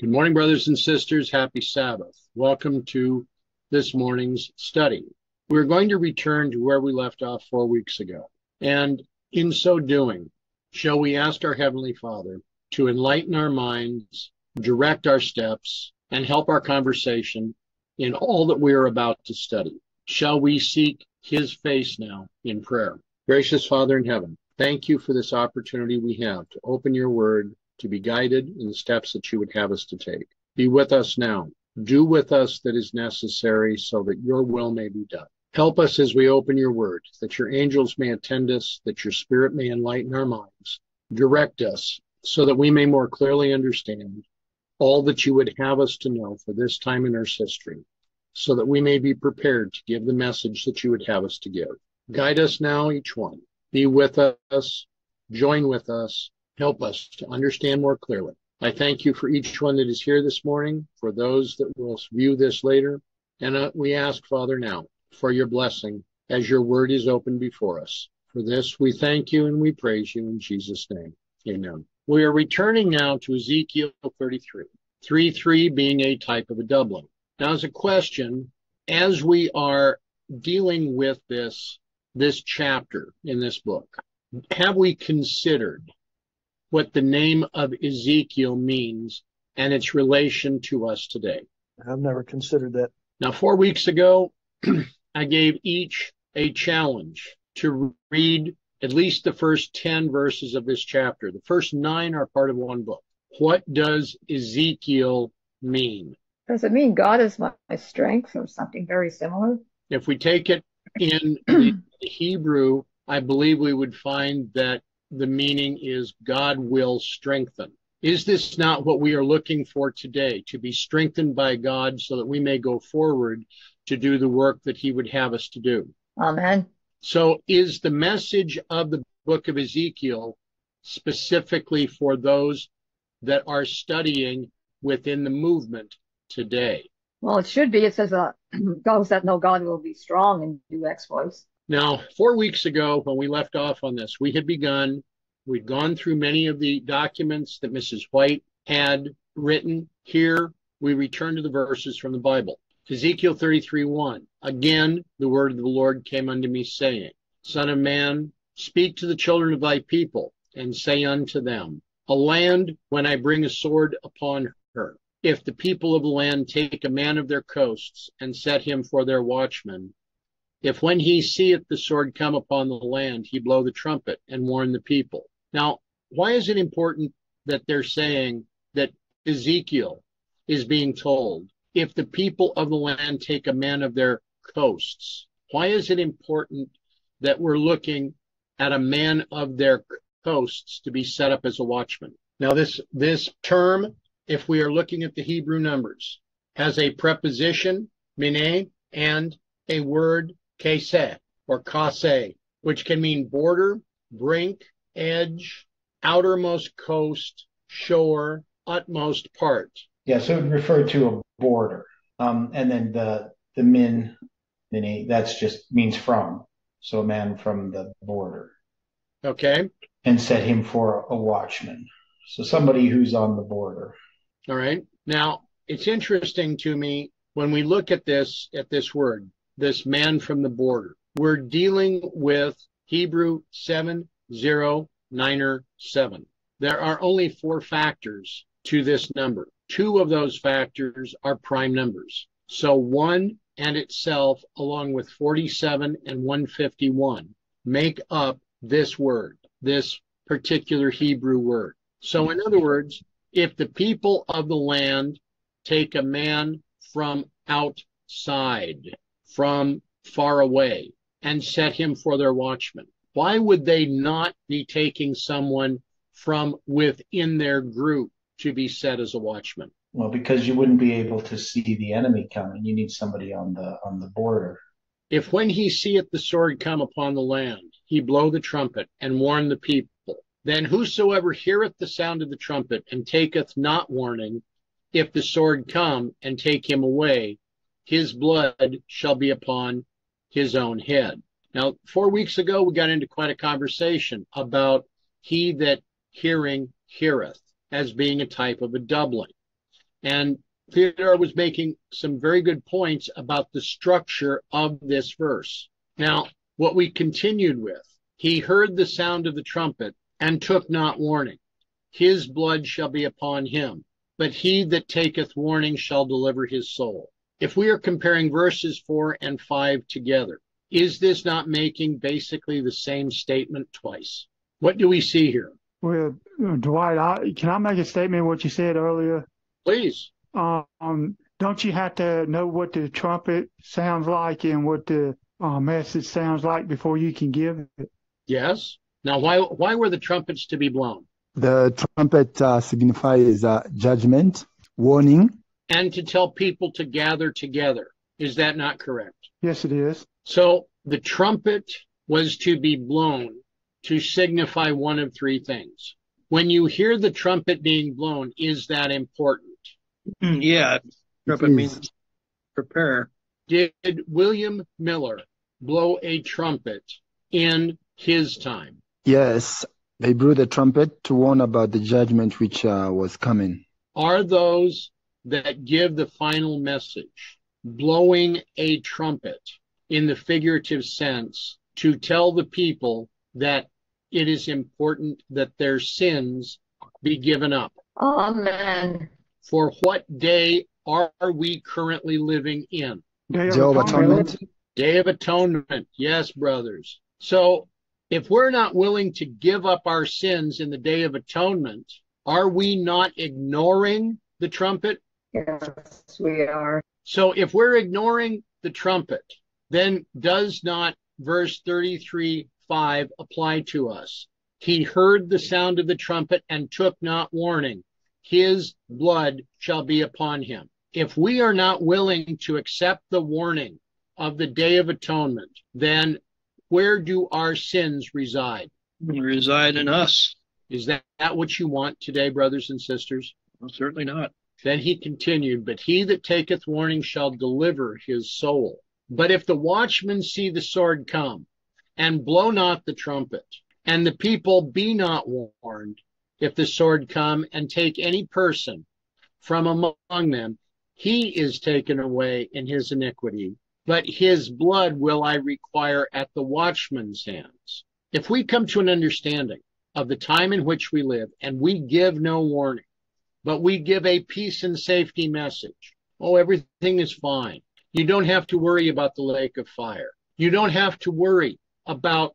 Good morning, brothers and sisters. Happy Sabbath. Welcome to this morning's study. We're going to return to where we left off four weeks ago. And in so doing, shall we ask our Heavenly Father to enlighten our minds, direct our steps, and help our conversation in all that we are about to study. Shall we seek His face now in prayer? Gracious Father in heaven, thank you for this opportunity we have to open your word to be guided in the steps that you would have us to take. Be with us now. Do with us that is necessary so that your will may be done. Help us as we open your word, that your angels may attend us, that your spirit may enlighten our minds. Direct us so that we may more clearly understand all that you would have us to know for this time in Earth's history, so that we may be prepared to give the message that you would have us to give. Guide us now, each one. Be with us, join with us, Help us to understand more clearly. I thank you for each one that is here this morning, for those that will view this later. And uh, we ask, Father, now for your blessing as your word is open before us. For this, we thank you and we praise you in Jesus' name. Amen. We are returning now to Ezekiel 33, 3 3 being a type of a doubling. Now, as a question, as we are dealing with this, this chapter in this book, have we considered what the name of Ezekiel means and its relation to us today. I've never considered that. Now, four weeks ago, I gave each a challenge to read at least the first 10 verses of this chapter. The first nine are part of one book. What does Ezekiel mean? Does it mean God is my strength or something very similar? If we take it in the Hebrew, I believe we would find that the meaning is God will strengthen. Is this not what we are looking for today? To be strengthened by God so that we may go forward to do the work that He would have us to do. Amen. So, is the message of the book of Ezekiel specifically for those that are studying within the movement today? Well, it should be. It says, uh, those that know God will be strong and do exploits. Now, four weeks ago, when we left off on this, we had begun, we'd gone through many of the documents that Mrs. White had written. Here, we return to the verses from the Bible. Ezekiel 33 1. Again, the word of the Lord came unto me, saying, Son of man, speak to the children of thy people, and say unto them, A land when I bring a sword upon her. If the people of the land take a man of their coasts and set him for their watchman, if when he seeth the sword come upon the land, he blow the trumpet and warn the people. Now, why is it important that they're saying that Ezekiel is being told, if the people of the land take a man of their coasts? Why is it important that we're looking at a man of their coasts to be set up as a watchman? Now, this, this term, if we are looking at the Hebrew numbers, has a preposition, mine, and a word Kese or Kase, which can mean border, brink, edge, outermost coast, shore, utmost part. Yeah, so it would refer to a border. Um, and then the the min, mini, that's just means from. So a man from the border. Okay. And set him for a watchman. So somebody who's on the border. All right. Now it's interesting to me when we look at this at this word this man from the border. We're dealing with Hebrew 7097. There are only four factors to this number. Two of those factors are prime numbers. So one and itself, along with 47 and 151, make up this word, this particular Hebrew word. So in other words, if the people of the land take a man from outside, from far away and set him for their watchman? Why would they not be taking someone from within their group to be set as a watchman? Well, because you wouldn't be able to see the enemy coming. You need somebody on the on the border. If when he seeth the sword come upon the land, he blow the trumpet and warn the people, then whosoever heareth the sound of the trumpet and taketh not warning, if the sword come and take him away, his blood shall be upon his own head. Now, four weeks ago, we got into quite a conversation about he that hearing heareth as being a type of a doubling. And Theodore was making some very good points about the structure of this verse. Now, what we continued with, he heard the sound of the trumpet and took not warning. His blood shall be upon him, but he that taketh warning shall deliver his soul. If we are comparing verses four and five together, is this not making basically the same statement twice? What do we see here? Well, Dwight, I, can I make a statement what you said earlier? Please. Um, don't you have to know what the trumpet sounds like and what the uh, message sounds like before you can give it? Yes. Now, why why were the trumpets to be blown? The trumpet uh, signifies uh, judgment, warning, and to tell people to gather together. Is that not correct? Yes, it is. So the trumpet was to be blown to signify one of three things. When you hear the trumpet being blown, is that important? Mm, yeah, trumpet means prepare. Did William Miller blow a trumpet in his time? Yes, they blew the trumpet to warn about the judgment which uh, was coming. Are those that give the final message blowing a trumpet in the figurative sense to tell the people that it is important that their sins be given up. Amen. For what day are we currently living in? Day of Atonement. Day of Atonement. Yes, brothers. So if we're not willing to give up our sins in the Day of Atonement, are we not ignoring the trumpet? Yes, we are. So if we're ignoring the trumpet, then does not verse 33 5 apply to us? He heard the sound of the trumpet and took not warning. His blood shall be upon him. If we are not willing to accept the warning of the Day of Atonement, then where do our sins reside? They reside in us. Is that, that what you want today, brothers and sisters? Well, certainly not. Then he continued, But he that taketh warning shall deliver his soul. But if the watchmen see the sword come, and blow not the trumpet, and the people be not warned, if the sword come and take any person from among them, he is taken away in his iniquity, but his blood will I require at the watchman's hands. If we come to an understanding of the time in which we live, and we give no warning, but we give a peace and safety message, oh, everything is fine. You don't have to worry about the lake of fire. You don't have to worry about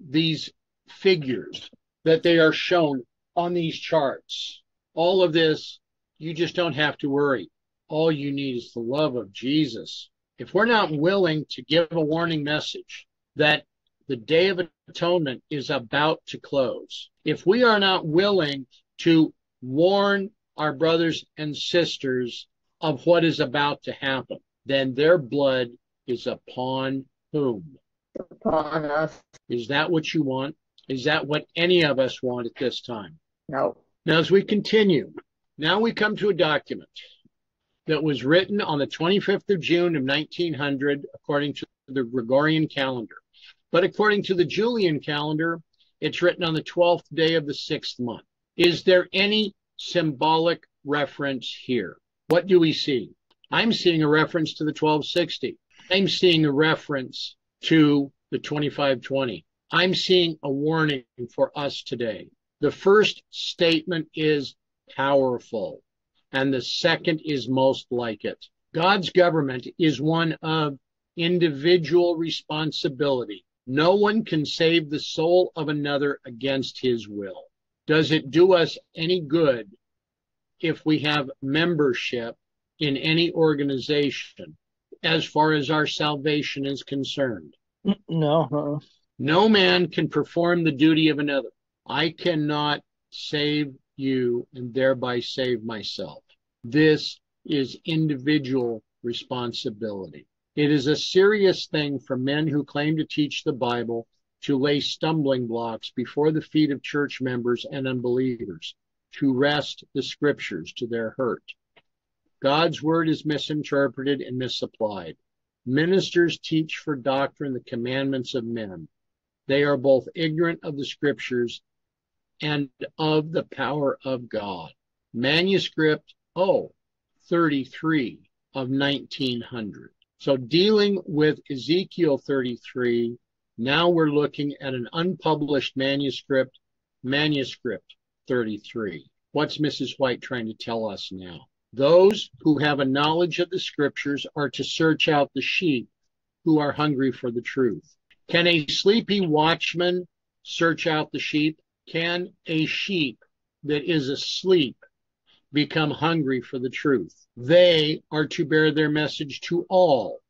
these figures that they are shown on these charts. All of this, you just don't have to worry. All you need is the love of Jesus. If we're not willing to give a warning message that the Day of Atonement is about to close, if we are not willing to warn our brothers and sisters of what is about to happen, then their blood is upon whom? Upon us. Is that what you want? Is that what any of us want at this time? No. Now, as we continue, now we come to a document that was written on the 25th of June of 1900, according to the Gregorian calendar. But according to the Julian calendar, it's written on the 12th day of the sixth month. Is there any symbolic reference here? What do we see? I'm seeing a reference to the 1260. I'm seeing a reference to the 2520. I'm seeing a warning for us today. The first statement is powerful, and the second is most like it. God's government is one of individual responsibility. No one can save the soul of another against his will. Does it do us any good if we have membership in any organization as far as our salvation is concerned. No. Uh-uh. No man can perform the duty of another. I cannot save you and thereby save myself. This is individual responsibility. It is a serious thing for men who claim to teach the Bible to lay stumbling blocks before the feet of church members and unbelievers, to wrest the scriptures to their hurt. God's word is misinterpreted and misapplied. Ministers teach for doctrine the commandments of men. They are both ignorant of the scriptures and of the power of God. Manuscript, oh, 33 of 1900. So dealing with Ezekiel 33, now we're looking at an unpublished manuscript, manuscript 33. What's Mrs. White trying to tell us now? Those who have a knowledge of the scriptures are to search out the sheep who are hungry for the truth. Can a sleepy watchman search out the sheep? Can a sheep that is asleep become hungry for the truth? They are to bear their message to all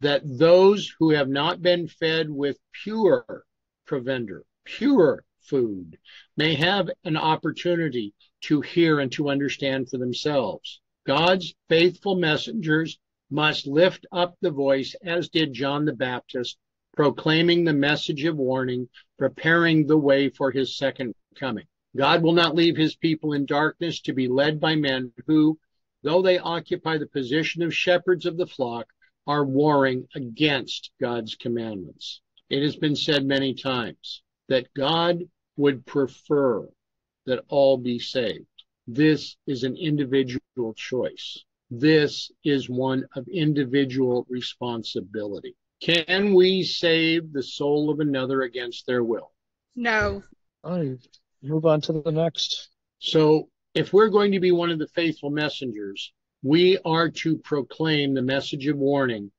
that those who have not been fed with pure provender, pure food, may have an opportunity to hear and to understand for themselves. God's faithful messengers must lift up the voice, as did John the Baptist, proclaiming the message of warning, preparing the way for his second coming. God will not leave his people in darkness to be led by men who, though they occupy the position of shepherds of the flock, are warring against God's commandments. It has been said many times that God would prefer that all be saved. This is an individual choice. This is one of individual responsibility. Can we save the soul of another against their will? No. All right, move on to the next. So, if we're going to be one of the faithful messengers, we are to proclaim the message of warning,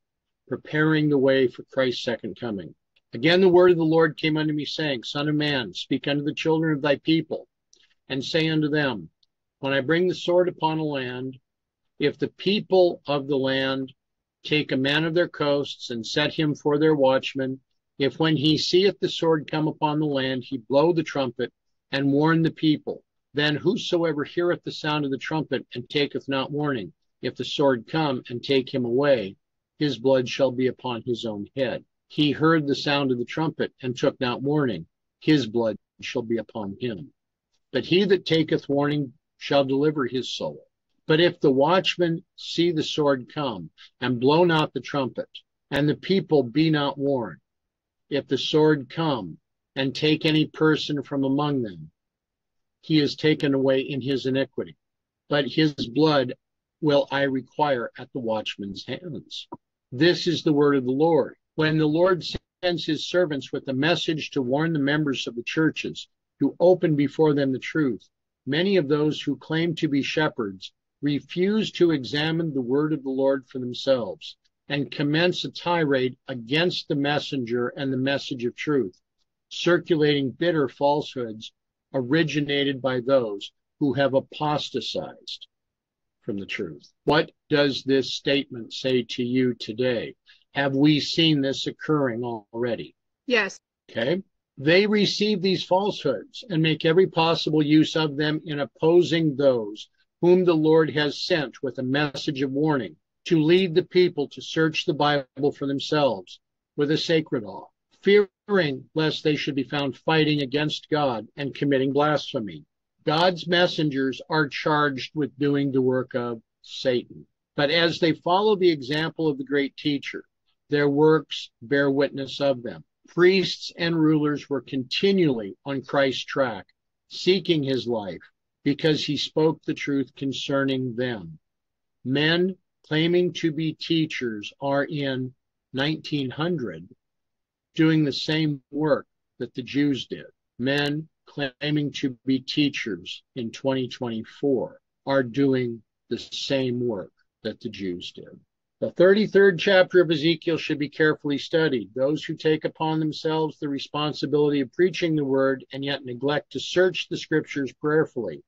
preparing the way for Christ's second coming. Again, the word of the Lord came unto me, saying, Son of man, speak unto the children of thy people, and say unto them, When I bring the sword upon a land, if the people of the land take a man of their coasts and set him for their watchman, if when he seeth the sword come upon the land, he blow the trumpet and warn the people, then whosoever heareth the sound of the trumpet and taketh not warning, if the sword come and take him away, his blood shall be upon his own head. He heard the sound of the trumpet and took not warning, his blood shall be upon him. But he that taketh warning shall deliver his soul. But if the watchman see the sword come and blow not the trumpet, and the people be not warned, if the sword come and take any person from among them, he is taken away in his iniquity. But his blood will I require at the watchman's hands. This is the word of the Lord. When the Lord sends his servants with a message to warn the members of the churches, to open before them the truth, many of those who claim to be shepherds refuse to examine the word of the Lord for themselves and commence a tirade against the messenger and the message of truth, circulating bitter falsehoods originated by those who have apostatized from the truth. What does this statement say to you today? Have we seen this occurring already? Yes. Okay. They receive these falsehoods and make every possible use of them in opposing those whom the Lord has sent with a message of warning to lead the people to search the Bible for themselves with a sacred awe, fearing lest they should be found fighting against God and committing blasphemy. God's messengers are charged with doing the work of Satan. But as they follow the example of the great teacher, their works bear witness of them. Priests and rulers were continually on Christ's track, seeking his life because he spoke the truth concerning them. Men claiming to be teachers are in 1900 doing the same work that the Jews did. Men claiming to be teachers in 2024 are doing the same work that the Jews did. The 33rd chapter of Ezekiel should be carefully studied. Those who take upon themselves the responsibility of preaching the word and yet neglect to search the scriptures prayerfully.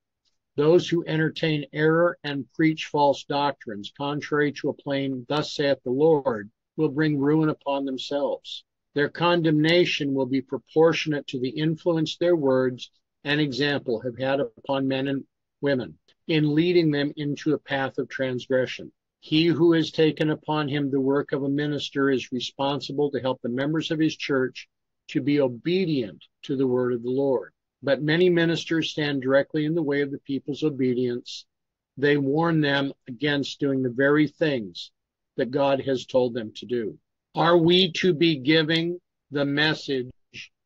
Those who entertain error and preach false doctrines, contrary to a plain, thus saith the Lord, will bring ruin upon themselves. Their condemnation will be proportionate to the influence their words and example have had upon men and women in leading them into a path of transgression. He who has taken upon him the work of a minister is responsible to help the members of his church to be obedient to the word of the Lord. But many ministers stand directly in the way of the people's obedience. They warn them against doing the very things that God has told them to do. Are we to be giving the message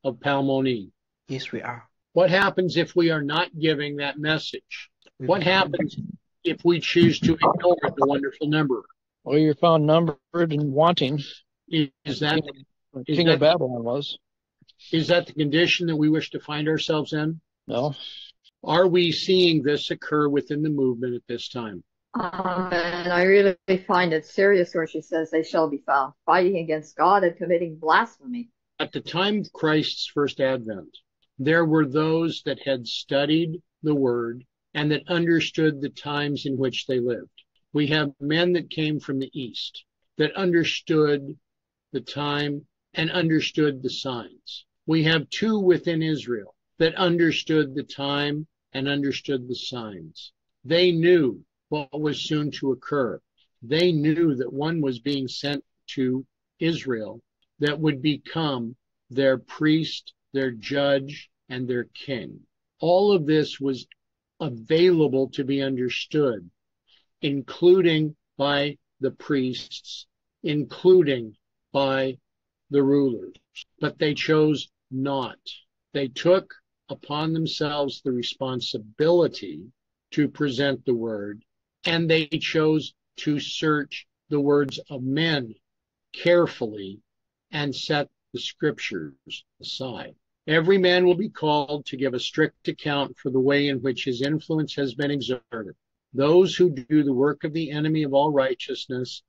of Palmoni? Yes, we are. What happens if we are not giving that message? What happens if we choose to ignore the wonderful number. Well, you're found numbered and wanting. Is that like Is King that- of Babylon was. is that the condition that we wish to find ourselves in? No. Are we seeing this occur within the movement at this time? Um, and I really find it serious where she says they shall be found fighting against God and committing blasphemy. At the time of Christ's first advent, there were those that had studied the word and that understood the times in which they lived. We have men that came from the east that understood the time and understood the signs. We have two within Israel that understood the time and understood the signs. They knew what was soon to occur. They knew that one was being sent to Israel that would become their priest, their judge, and their king. All of this was available to be understood, including by the priests, including by the rulers. But they chose not. They took upon themselves the responsibility to present the word, and they chose to search the words of men carefully and set the scriptures aside. Every man will be called to give a strict account for the way in which his influence has been exerted. Those who do the work of the enemy of all righteousness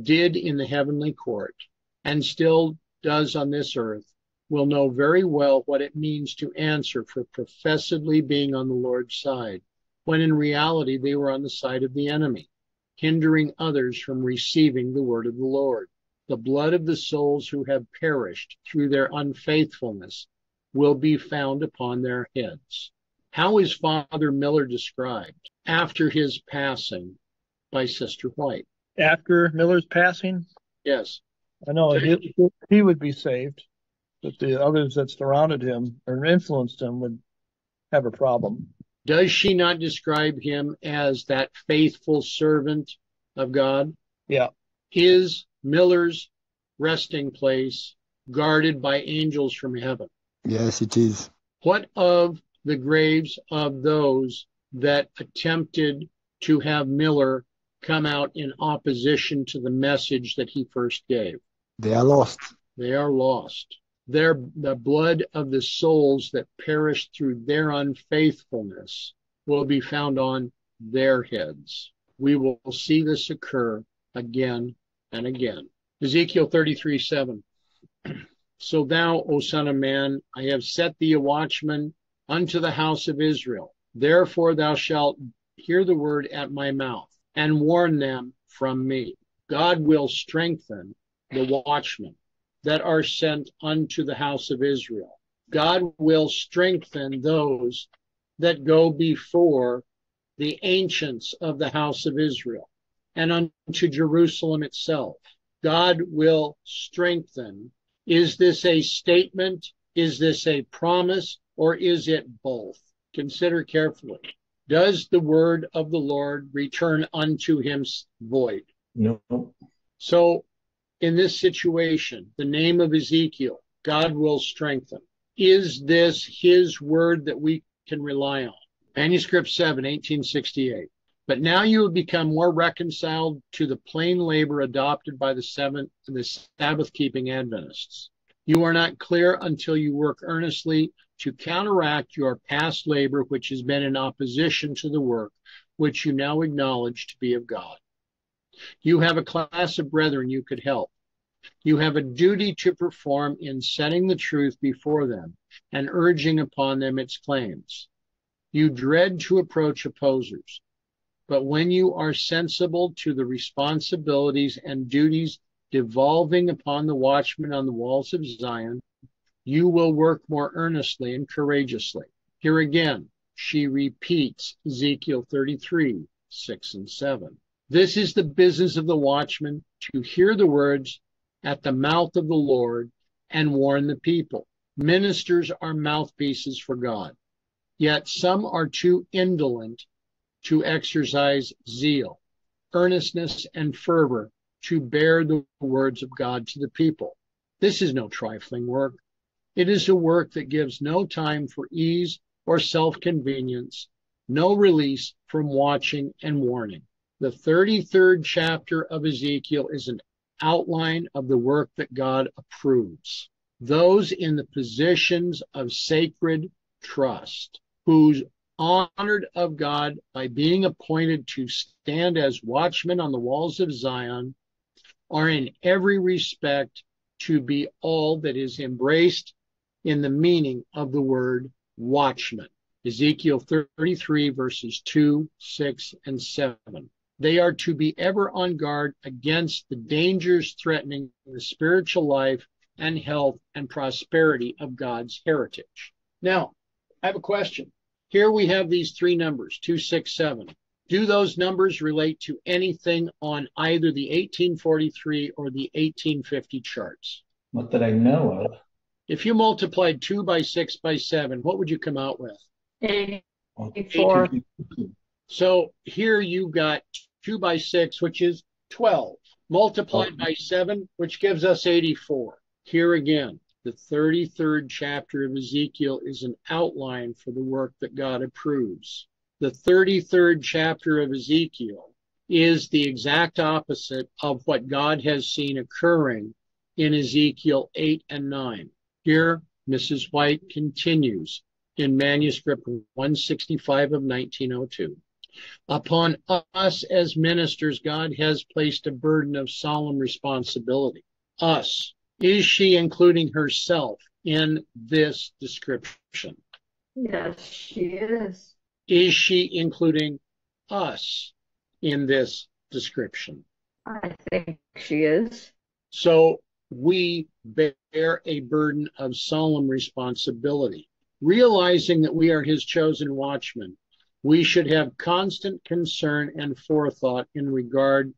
did in the heavenly court and still does on this earth will know very well what it means to answer for professedly being on the Lord's side, when in reality they were on the side of the enemy, hindering others from receiving the word of the Lord. The blood of the souls who have perished through their unfaithfulness will be found upon their heads. How is Father Miller described after his passing by Sister White? After Miller's passing, Yes. I know he, he would be saved, but the others that surrounded him or influenced him would have a problem. Does she not describe him as that faithful servant of God? Yeah. Is Miller's resting place guarded by angels from heaven? Yes, it is. What of the graves of those that attempted to have Miller come out in opposition to the message that he first gave? They are lost. They are lost. Their, the blood of the souls that perished through their unfaithfulness will be found on their heads. We will see this occur again and again. Ezekiel 33 7. So thou, O son of man, I have set thee a watchman unto the house of Israel. Therefore thou shalt hear the word at my mouth and warn them from me. God will strengthen the watchmen that are sent unto the house of Israel. God will strengthen those that go before the ancients of the house of Israel and unto Jerusalem itself. God will strengthen. Is this a statement? Is this a promise? Or is it both? Consider carefully. Does the word of the Lord return unto him void? No. So in this situation, the name of Ezekiel, God will strengthen. Is this his word that we can rely on? Manuscript 7, 1868. But now you have become more reconciled to the plain labor adopted by the seventh, the Sabbath keeping Adventists. You are not clear until you work earnestly to counteract your past labor, which has been in opposition to the work which you now acknowledge to be of God. You have a class of brethren you could help. You have a duty to perform in setting the truth before them and urging upon them its claims. You dread to approach opposers, but when you are sensible to the responsibilities and duties devolving upon the watchmen on the walls of Zion, you will work more earnestly and courageously. Here again, she repeats Ezekiel 33, 6 and 7. This is the business of the watchman to hear the words at the mouth of the Lord and warn the people. Ministers are mouthpieces for God. Yet some are too indolent to exercise zeal, earnestness, and fervor to bear the words of God to the people. This is no trifling work. It is a work that gives no time for ease or self convenience, no release from watching and warning. The 33rd chapter of Ezekiel is an outline of the work that God approves. Those in the positions of sacred trust, who's honored of God by being appointed to stand as watchmen on the walls of Zion, are in every respect to be all that is embraced in the meaning of the word watchman. Ezekiel 33 verses 2, 6, and 7. They are to be ever on guard against the dangers threatening the spiritual life and health and prosperity of God's heritage. Now, I have a question. Here we have these three numbers, 267. Do those numbers relate to anything on either the 1843 or the 1850 charts? Not that I know of. If you multiplied 2 by 6 by 7, what would you come out with? 84. So here you got 2 by 6, which is 12, multiplied by 7, which gives us 84. Here again, the 33rd chapter of Ezekiel is an outline for the work that God approves. The 33rd chapter of Ezekiel is the exact opposite of what God has seen occurring in Ezekiel 8 and 9. Here, Mrs. White continues in manuscript 165 of 1902. Upon us as ministers, God has placed a burden of solemn responsibility. Us. Is she including herself in this description? Yes, she is. Is she including us in this description? I think she is. So we bear a burden of solemn responsibility. Realizing that we are his chosen watchmen, we should have constant concern and forethought in regard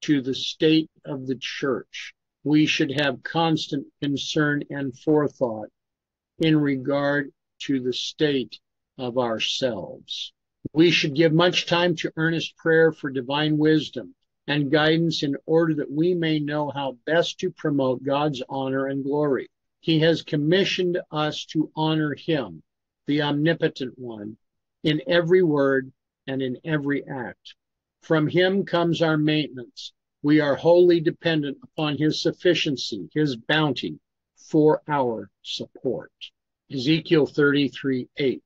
to the state of the church. We should have constant concern and forethought in regard to the state of ourselves. We should give much time to earnest prayer for divine wisdom and guidance in order that we may know how best to promote God's honor and glory. He has commissioned us to honor him, the omnipotent one, in every word and in every act. From him comes our maintenance. We are wholly dependent upon his sufficiency, his bounty for our support. Ezekiel 33 8.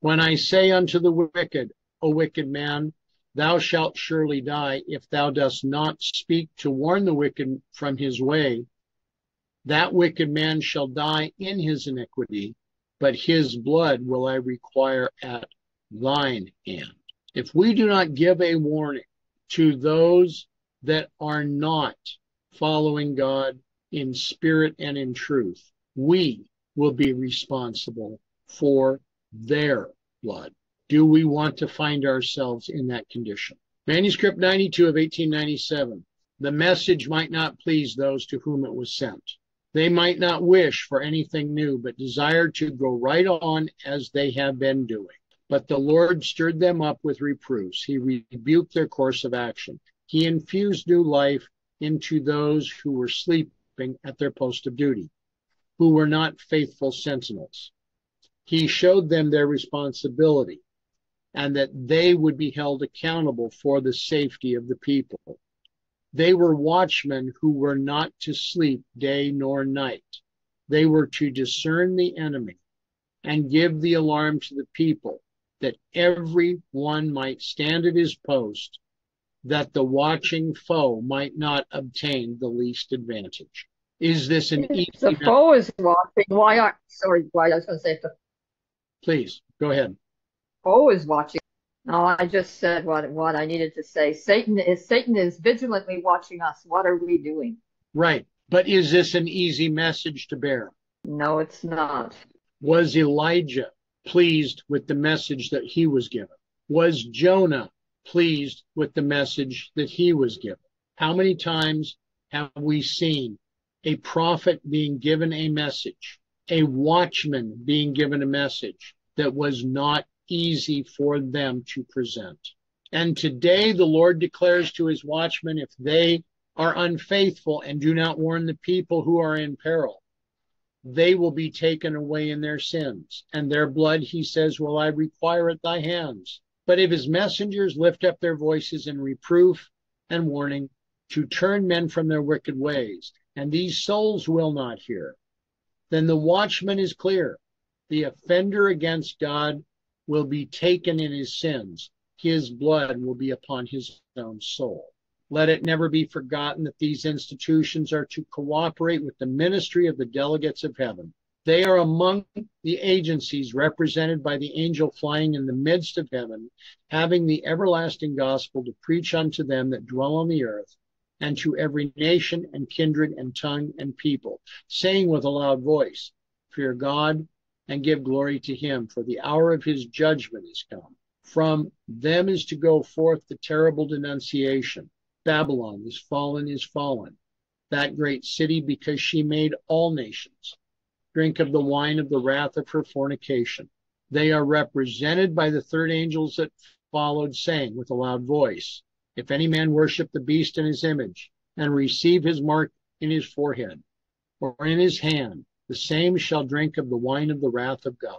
When I say unto the wicked, O wicked man, thou shalt surely die if thou dost not speak to warn the wicked from his way, that wicked man shall die in his iniquity, but his blood will I require at thine hand. If we do not give a warning to those that are not following God in spirit and in truth, we will be responsible for their blood. Do we want to find ourselves in that condition? Manuscript 92 of 1897. The message might not please those to whom it was sent. They might not wish for anything new, but desire to go right on as they have been doing. But the Lord stirred them up with reproofs. He rebuked their course of action. He infused new life into those who were sleeping at their post of duty, who were not faithful sentinels. He showed them their responsibility and that they would be held accountable for the safety of the people. They were watchmen who were not to sleep day nor night. They were to discern the enemy and give the alarm to the people that every one might stand at his post, that the watching foe might not obtain the least advantage. Is this an easy? The foe is watching. Why are sorry? Why I was going to say the Please go ahead. foe is watching. No, I just said what what I needed to say. Satan is Satan is vigilantly watching us. What are we doing? Right. But is this an easy message to bear? No, it's not. Was Elijah pleased with the message that he was given? Was Jonah pleased with the message that he was given? How many times have we seen a prophet being given a message, a watchman being given a message that was not easy for them to present? And today the Lord declares to his watchmen, if they are unfaithful and do not warn the people who are in peril, they will be taken away in their sins, and their blood, he says, will I require at thy hands. But if his messengers lift up their voices in reproof and warning to turn men from their wicked ways, and these souls will not hear, then the watchman is clear. The offender against God will be taken in his sins. His blood will be upon his own soul. Let it never be forgotten that these institutions are to cooperate with the ministry of the delegates of heaven. They are among the agencies represented by the angel flying in the midst of heaven, having the everlasting gospel to preach unto them that dwell on the earth, and to every nation and kindred and tongue and people, saying with a loud voice, Fear God and give glory to him, for the hour of his judgment is come. From them is to go forth the terrible denunciation. Babylon is fallen, is fallen, that great city, because she made all nations drink of the wine of the wrath of her fornication. They are represented by the third angels that followed, saying with a loud voice, if any man worship the beast in his image and receive his mark in his forehead or in his hand, the same shall drink of the wine of the wrath of God.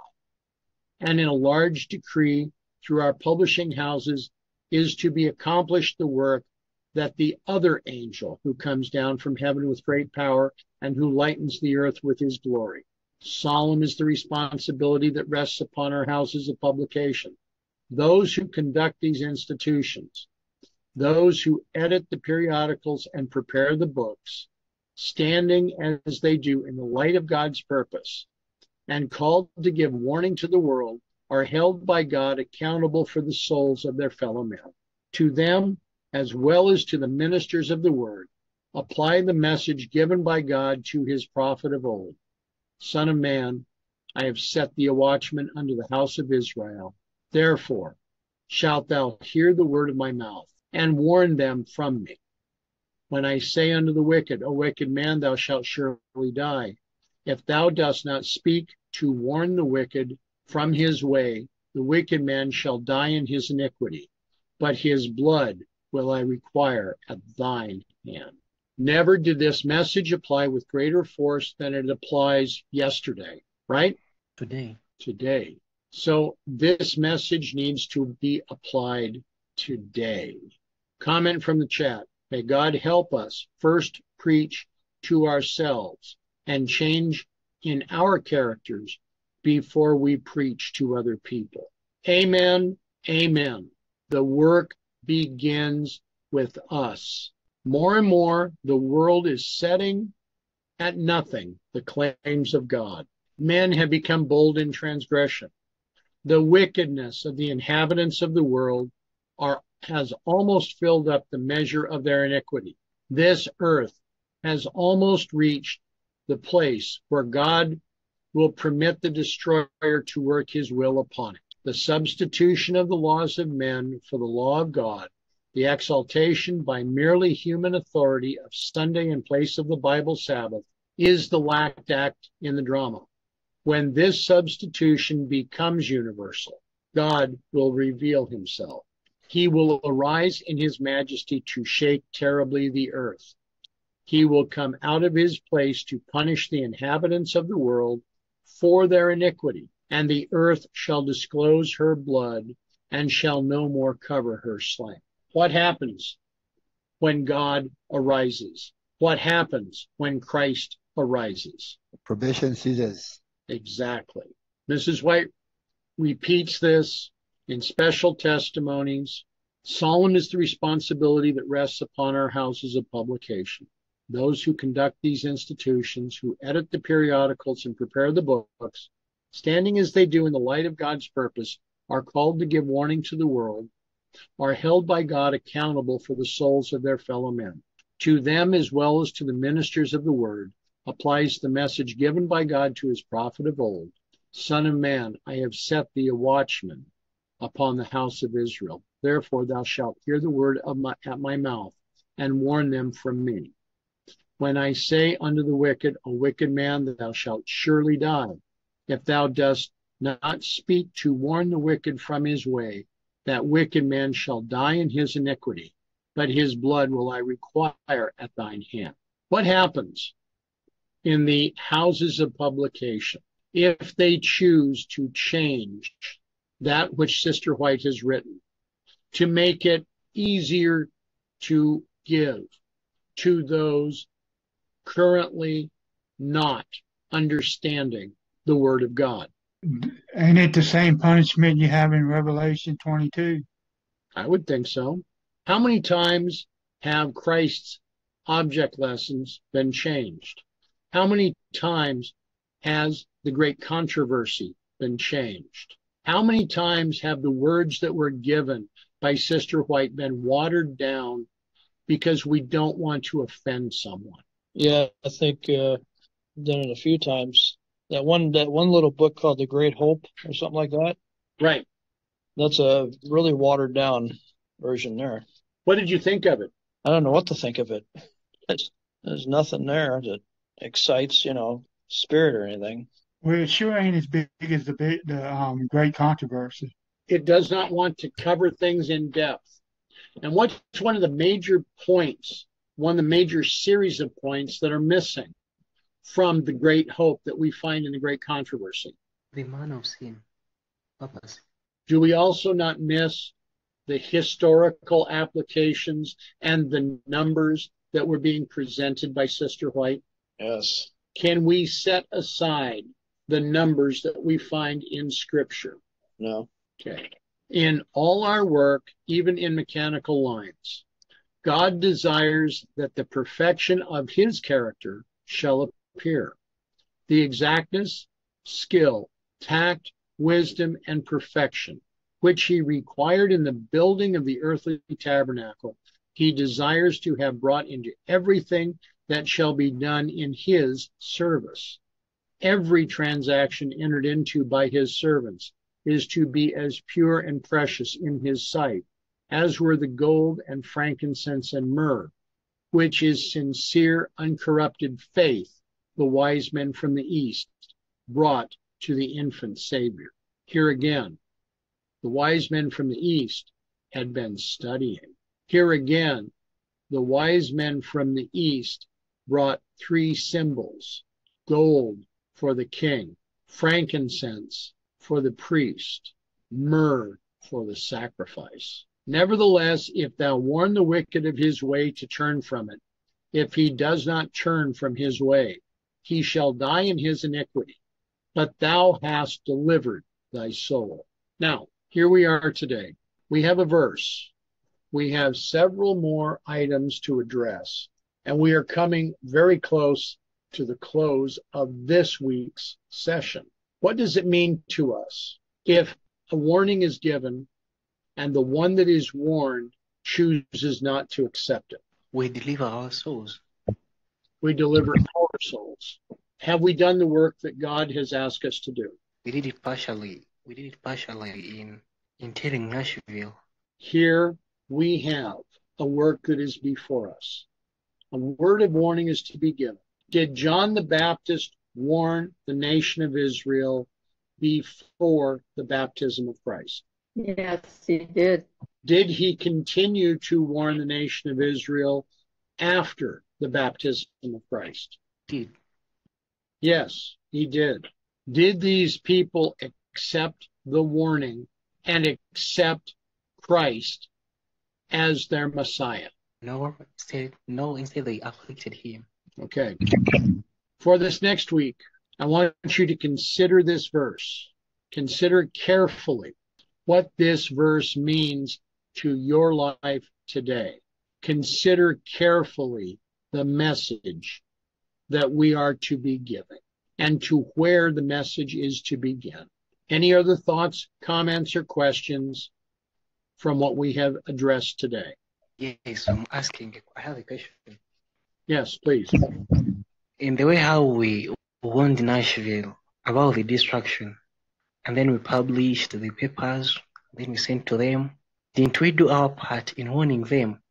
And in a large decree through our publishing houses is to be accomplished the work that the other angel who comes down from heaven with great power and who lightens the earth with his glory. Solemn is the responsibility that rests upon our houses of publication. Those who conduct these institutions those who edit the periodicals and prepare the books, standing as they do in the light of God's purpose, and called to give warning to the world, are held by God accountable for the souls of their fellow men. To them, as well as to the ministers of the word, apply the message given by God to his prophet of old. Son of man, I have set thee a watchman unto the house of Israel. Therefore shalt thou hear the word of my mouth and warn them from me. When I say unto the wicked, O wicked man, thou shalt surely die. If thou dost not speak to warn the wicked from his way, the wicked man shall die in his iniquity, but his blood will I require at thine hand. Never did this message apply with greater force than it applies yesterday, right? Today. Today. So this message needs to be applied today. Comment from the chat. May God help us first preach to ourselves and change in our characters before we preach to other people. Amen. Amen. The work begins with us. More and more, the world is setting at nothing the claims of God. Men have become bold in transgression. The wickedness of the inhabitants of the world are has almost filled up the measure of their iniquity. This earth has almost reached the place where God will permit the destroyer to work his will upon it. The substitution of the laws of men for the law of God, the exaltation by merely human authority of Sunday in place of the Bible Sabbath, is the last act in the drama. When this substitution becomes universal, God will reveal himself. He will arise in his majesty to shake terribly the earth. He will come out of his place to punish the inhabitants of the world for their iniquity, and the earth shall disclose her blood and shall no more cover her slain. What happens when God arises? What happens when Christ arises? Probation ceases. Exactly. Mrs. White repeats this in special testimonies. Solemn is the responsibility that rests upon our houses of publication. Those who conduct these institutions, who edit the periodicals and prepare the books, standing as they do in the light of God's purpose, are called to give warning to the world, are held by God accountable for the souls of their fellow men. To them, as well as to the ministers of the word, applies the message given by God to his prophet of old Son of man, I have set thee a watchman upon the house of Israel. Therefore thou shalt hear the word of my, at my mouth and warn them from me. When I say unto the wicked, O wicked man, thou shalt surely die. If thou dost not speak to warn the wicked from his way, that wicked man shall die in his iniquity, but his blood will I require at thine hand. What happens in the houses of publication if they choose to change that which Sister White has written to make it easier to give to those currently not understanding the Word of God. Ain't it the same punishment you have in Revelation 22? I would think so. How many times have Christ's object lessons been changed? How many times has the great controversy been changed? How many times have the words that were given by Sister White been watered down because we don't want to offend someone? Yeah, I think uh, done it a few times. That one, that one little book called The Great Hope or something like that. Right. That's a really watered down version there. What did you think of it? I don't know what to think of it. There's, there's nothing there that excites, you know, spirit or anything. Well, it sure ain't as big as the big, the um, great controversy. It does not want to cover things in depth. And what's one of the major points, one of the major series of points that are missing from the great hope that we find in the great controversy? The man of sin. Purpose. Do we also not miss the historical applications and the numbers that were being presented by Sister White? Yes. Can we set aside the numbers that we find in Scripture? No. Okay. In all our work, even in mechanical lines, God desires that the perfection of his character shall appear. The exactness, skill, tact, wisdom, and perfection, which he required in the building of the earthly tabernacle, he desires to have brought into everything that shall be done in his service. Every transaction entered into by his servants is to be as pure and precious in his sight as were the gold and frankincense and myrrh, which is sincere, uncorrupted faith the wise men from the east brought to the infant Savior. Here again, the wise men from the east had been studying. Here again, the wise men from the east brought three symbols gold for the king, frankincense for the priest, myrrh for the sacrifice. Nevertheless, if thou warn the wicked of his way to turn from it, if he does not turn from his way, he shall die in his iniquity, but thou hast delivered thy soul. Now, here we are today. We have a verse. We have several more items to address, and we are coming very close to the close of this week's session. What does it mean to us if a warning is given and the one that is warned chooses not to accept it? We deliver our souls. We deliver our souls. Have we done the work that God has asked us to do? We did it partially. We did it partially in in telling Nashville. Here we have a work that is before us. A word of warning is to be given. Did John the Baptist warn the nation of Israel before the baptism of Christ? Yes, he did. Did he continue to warn the nation of Israel after the baptism of Christ? Did Yes, he did. Did these people accept the warning and accept Christ as their Messiah? no instead no instead they afflicted him. Okay. For this next week, I want you to consider this verse. Consider carefully what this verse means to your life today. Consider carefully the message that we are to be giving and to where the message is to begin. Any other thoughts, comments, or questions from what we have addressed today? Yes, I'm asking. I have a question. Yes, please. In the way how we warned Nashville about the destruction, and then we published the papers, then we sent to them. Didn't we do our part in warning them?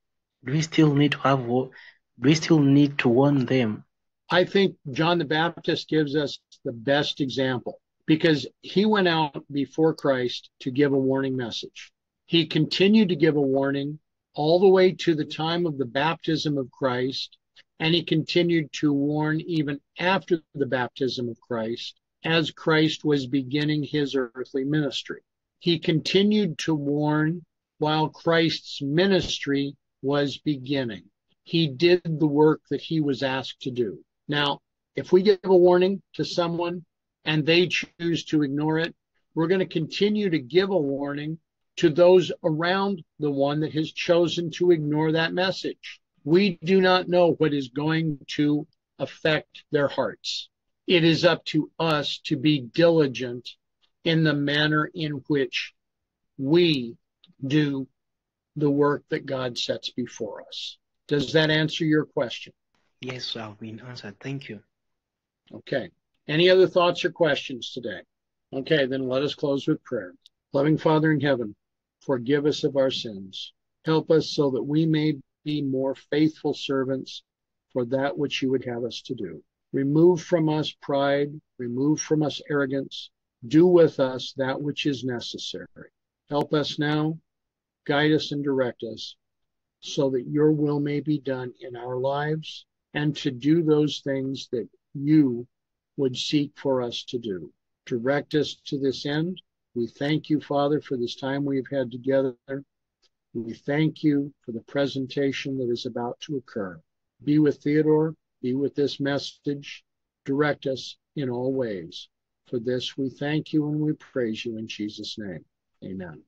Do we still need to have? Do we still need to warn them? I think John the Baptist gives us the best example because he went out before Christ to give a warning message. He continued to give a warning all the way to the time of the baptism of Christ and he continued to warn even after the baptism of Christ as Christ was beginning his earthly ministry. He continued to warn while Christ's ministry was beginning. He did the work that he was asked to do. Now, if we give a warning to someone and they choose to ignore it, we're going to continue to give a warning to those around the one that has chosen to ignore that message. We do not know what is going to affect their hearts. It is up to us to be diligent in the manner in which we do the work that God sets before us. Does that answer your question? Yes, I've been answered. Thank you. Okay. Any other thoughts or questions today? Okay, then let us close with prayer. Loving Father in heaven, forgive us of our sins. Help us so that we may be more faithful servants for that which you would have us to do. Remove from us pride, remove from us arrogance, do with us that which is necessary. Help us now, guide us and direct us so that your will may be done in our lives and to do those things that you would seek for us to do. Direct us to this end. We thank you, Father, for this time we've had together. We thank you for the presentation that is about to occur. Be with Theodore, be with this message, direct us in all ways. For this we thank you and we praise you in Jesus' name. Amen.